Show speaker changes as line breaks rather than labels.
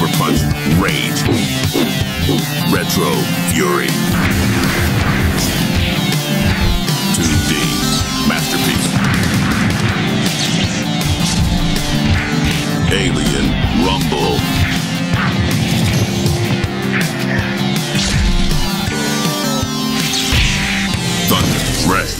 Super Fun Rage Retro Fury. 2D Masterpiece. Alien Rumble. Thunder Ray.